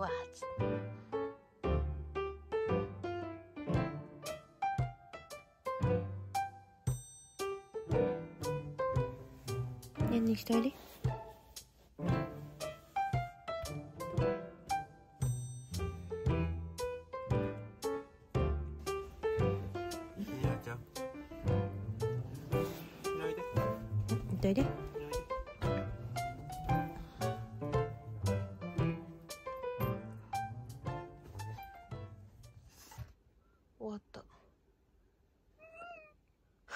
words. nicht, Dolly? Dolly?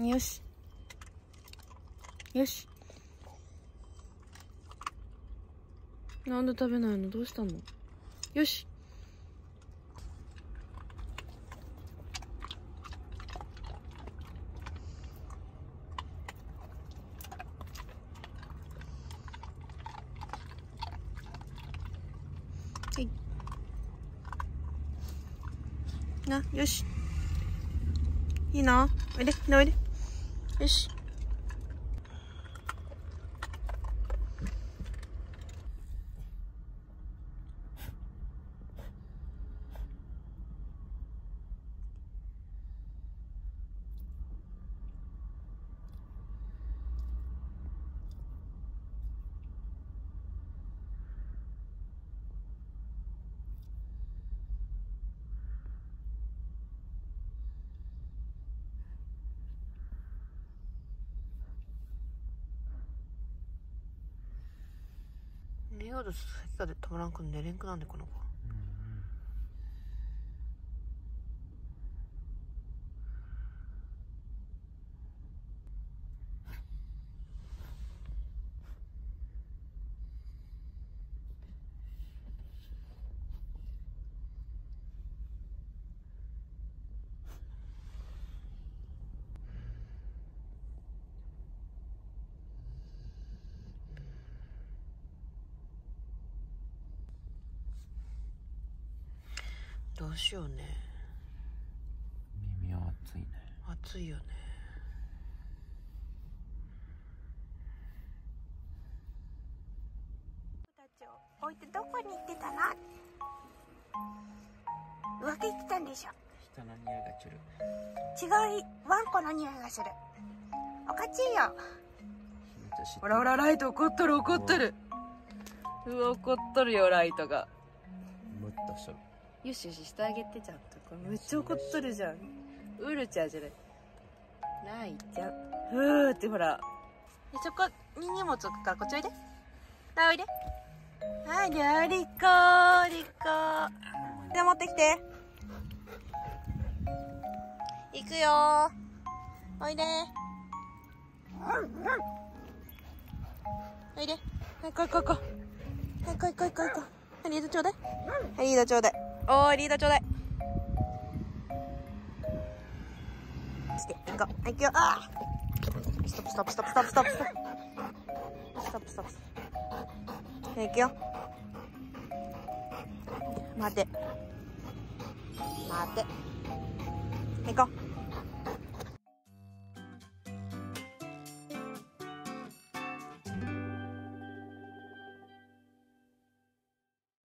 よし。よし。なんで食べないの？どうしたの？よし。はい。なよし。いいな？おいで。なおいで。Fish. し寝ようとさっきからたまらんくん寝れんくなんでこの子うしようね。耳は熱いね。暑いよね。たちを置いてどこに行ってたの？浮気たんでしょ？下の匂いがする。違うワンコの匂いがする。おかしいよ。ほらほらライト怒っとる怒っとる。うわ怒っとるよライトが。ムッとしとるよしよししてあげてちゃんとこれめっちゃ怒っとるじゃん。うるちゃんじゃない。ライちゃんふーってほら。でそこに荷物置くからこっちおいで。はいおいで。はいりゃりこりこで持ってきて。行くよ。おいで。おいで。はい来い来い来い。はい来い来い来い来い。はいリードちょうだい。はいリードちょうだいおーリードちょうだい。して行こう。行くよ。あー。ストップストップストップストップストップ。ストップストップ。行くよ。待て。待て。行こう。